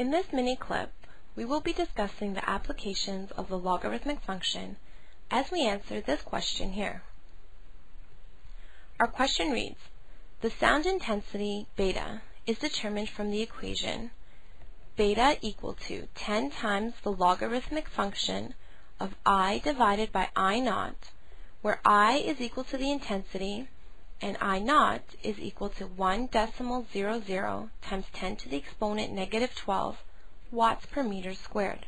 In this mini clip, we will be discussing the applications of the logarithmic function as we answer this question here. Our question reads, the sound intensity beta is determined from the equation beta equal to 10 times the logarithmic function of i divided by i naught, where i is equal to the intensity and I naught is equal to 1 decimal 00 times 10 to the exponent negative 12 watts per meter squared.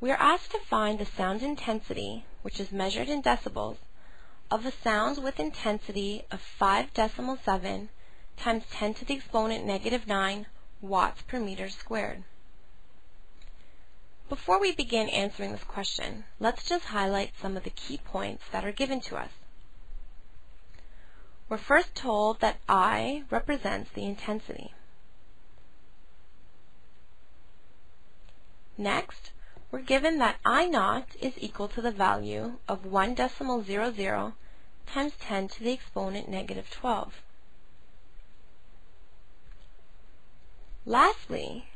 We are asked to find the sound intensity, which is measured in decibels, of a sound with intensity of 5 decimal 7 times 10 to the exponent negative 9 watts per meter squared. Before we begin answering this question, let's just highlight some of the key points that are given to us. We're first told that I represents the intensity. Next, we're given that I naught is equal to the value of 1 decimal 00 times 10 to the exponent negative 12. Lastly,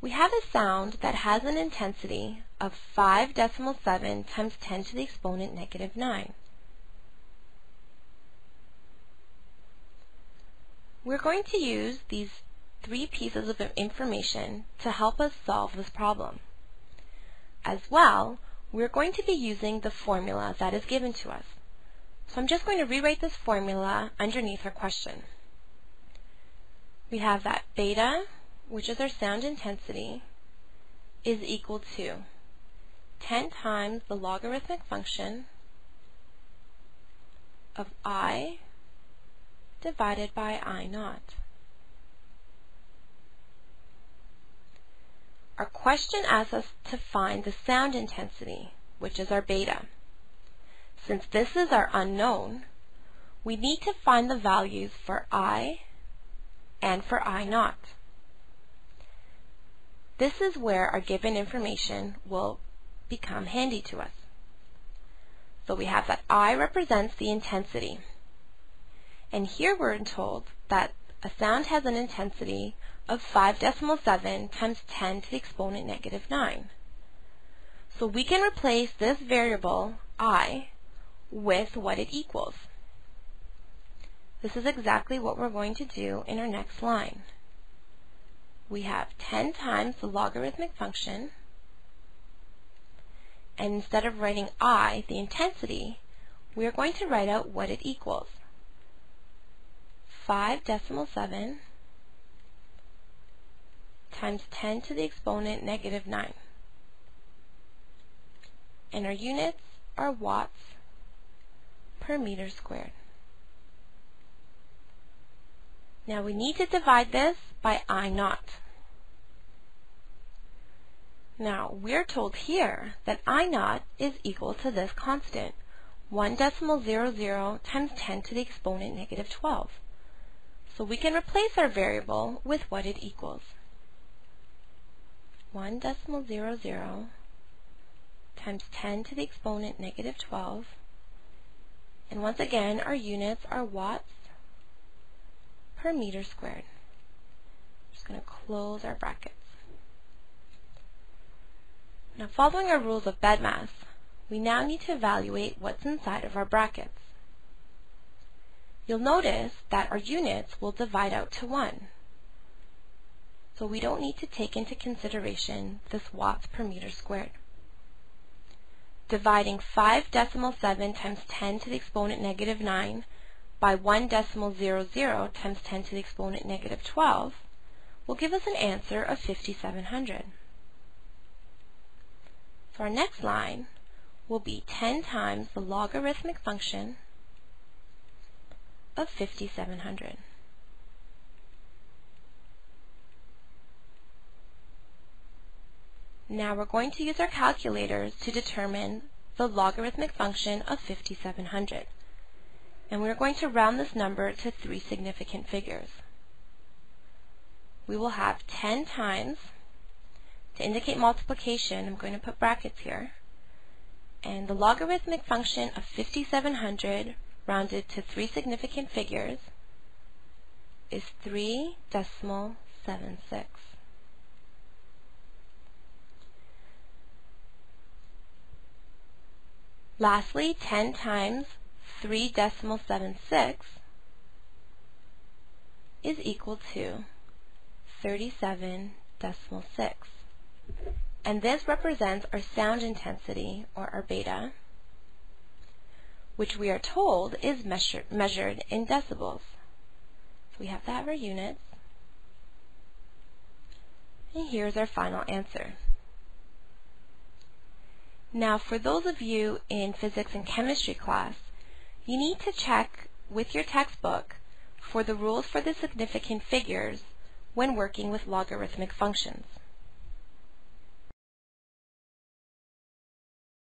we have a sound that has an intensity of 5 decimal 7 times 10 to the exponent negative 9. We're going to use these three pieces of information to help us solve this problem. As well, we're going to be using the formula that is given to us. So I'm just going to rewrite this formula underneath our question. We have that beta, which is our sound intensity, is equal to 10 times the logarithmic function of i divided by I naught. Our question asks us to find the sound intensity, which is our beta. Since this is our unknown, we need to find the values for I and for I naught. This is where our given information will become handy to us. So we have that I represents the intensity. And here we're told that a sound has an intensity of 5 decimal 7 times 10 to the exponent negative 9. So we can replace this variable, i, with what it equals. This is exactly what we're going to do in our next line. We have 10 times the logarithmic function, and instead of writing i, the intensity, we are going to write out what it equals. 5 decimal 7 times 10 to the exponent negative 9. And our units are watts per meter squared. Now we need to divide this by I naught. Now we're told here that I naught is equal to this constant, 1 decimal 00 times 10 to the exponent negative 12. So we can replace our variable with what it equals. 1 decimal 0, 0 times 10 to the exponent negative 12. And once again, our units are watts per meter squared. I'm just going to close our brackets. Now following our rules of BEDMAS, we now need to evaluate what's inside of our brackets. You'll notice that our units will divide out to 1. So we don't need to take into consideration this watts per meter squared. Dividing 5 decimal 7 times 10 to the exponent negative 9 by 1 decimal 00 times 10 to the exponent negative 12 will give us an answer of 5700. So our next line will be 10 times the logarithmic function of 5700. Now we're going to use our calculators to determine the logarithmic function of 5700. And we're going to round this number to three significant figures. We will have 10 times, to indicate multiplication, I'm going to put brackets here, and the logarithmic function of 5700 rounded to three significant figures is 3 decimal 76. Lastly, 10 times 3 decimal 76 is equal to 37 decimal 6. And this represents our sound intensity, or our beta, which we are told is measure, measured in decibels. So we have that for units. And here's our final answer. Now for those of you in physics and chemistry class, you need to check with your textbook for the rules for the significant figures when working with logarithmic functions.